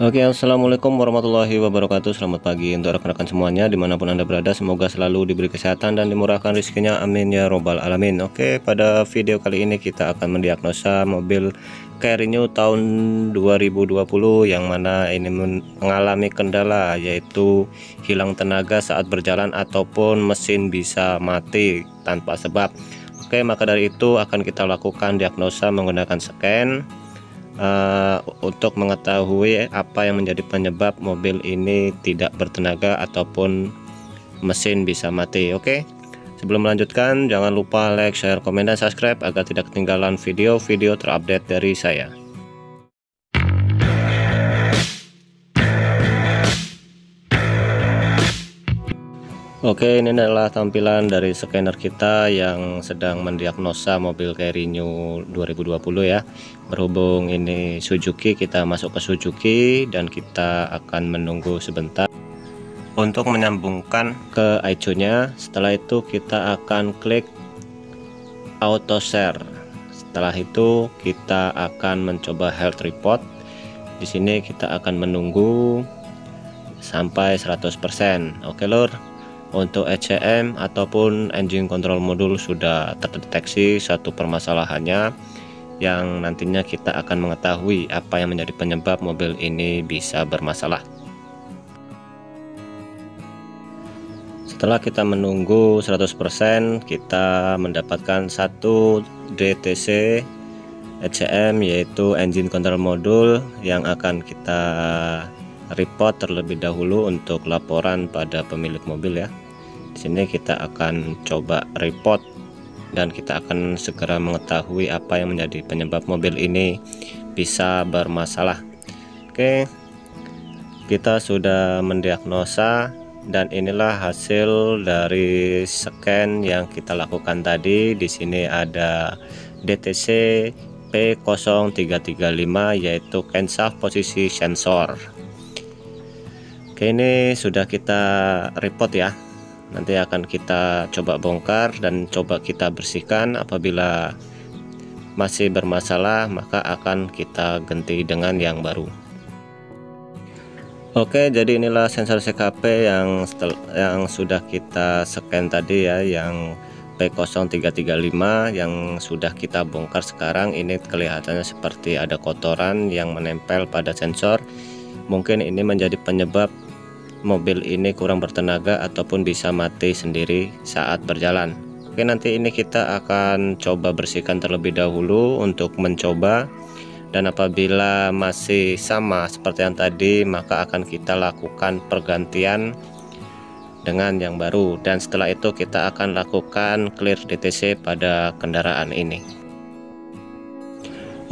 Oke assalamualaikum warahmatullahi wabarakatuh. Selamat pagi untuk rekan-rekan semuanya di mana pun anda berada. Semoga selalu diberi kesehatan dan dimurahkan rezekinya. Amin ya robbal alamin. Oke pada video kali ini kita akan mendiagnosa mobil Carry New tahun 2020 Yang mana ini mengalami kendala yaitu hilang tenaga saat berjalan Ataupun mesin bisa mati tanpa sebab. Oke maka dari itu akan kita lakukan diagnosa menggunakan scan uh, untuk mengetahui apa yang menjadi penyebab mobil ini tidak bertenaga ataupun mesin bisa mati oke okay? sebelum melanjutkan jangan lupa like share komen dan subscribe agar tidak ketinggalan video-video terupdate dari saya Oke ini adalah tampilan dari scanner kita yang sedang mendiagnosa mobil Carry New 2020 ya. Berhubung ini Suzuki kita masuk ke Suzuki dan kita akan menunggu sebentar untuk menyambungkan ke ICU nya setelah itu kita akan klik auto share setelah itu kita akan mencoba health report. Di sini kita akan menunggu sampai 100% oke lor untuk ECM ataupun engine control module sudah terdeteksi satu permasalahannya yang nantinya kita akan mengetahui apa yang menjadi penyebab mobil ini bisa bermasalah. Setelah kita menunggu 100% kita mendapatkan satu DTC ECM yaitu engine control module yang akan kita report terlebih dahulu untuk laporan pada pemilik mobil ya di sini kita akan coba report dan kita akan segera mengetahui apa yang menjadi penyebab mobil ini bisa bermasalah. Oke kita sudah mendiagnosa dan inilah hasil dari scan yang kita lakukan tadi. Di sini ada DTC P0335 yaitu Kensaf posisi sensor. Oke ini sudah kita report ya nanti akan kita coba bongkar dan coba kita bersihkan. Apabila masih bermasalah maka akan kita ganti dengan yang baru. Oke jadi inilah sensor CKP yang yang sudah kita scan tadi ya yang P0335 yang sudah kita bongkar sekarang. Ini kelihatannya seperti ada kotoran yang menempel pada sensor. Mungkin ini menjadi penyebab mobil ini kurang bertenaga ataupun bisa mati sendiri saat berjalan. Oke nanti ini kita akan coba bersihkan terlebih dahulu untuk mencoba. Dan apabila masih sama seperti yang tadi maka akan kita lakukan pergantian dengan yang baru. Dan setelah itu kita akan lakukan clear DTC pada kendaraan ini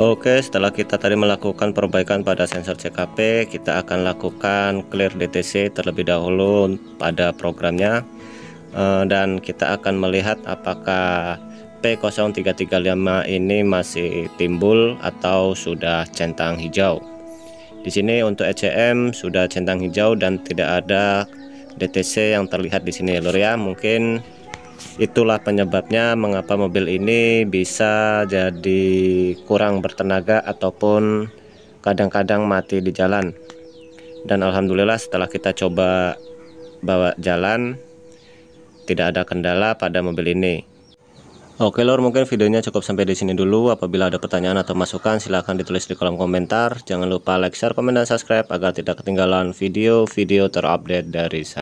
Oke setelah kita tadi melakukan perbaikan pada sensor CKP kita akan lakukan clear DTC terlebih dahulu pada programnya. Eh, dan kita akan melihat apakah P0335 ini masih timbul atau sudah centang hijau. Di sini untuk ECM sudah centang hijau dan tidak ada DTC yang terlihat di sini. Lur ya mungkin itulah penyebabnya mengapa mobil ini bisa jadi kurang bertenaga ataupun kadang-kadang mati di jalan. Dan Alhamdulillah setelah kita coba bawa jalan tidak ada kendala pada mobil ini. Oke lor mungkin videonya cukup sampai di sini dulu. Apabila ada pertanyaan atau masukan silahkan ditulis di kolom komentar. Jangan lupa like share komen dan subscribe agar tidak ketinggalan video-video terupdate dari saya